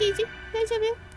ケー大丈夫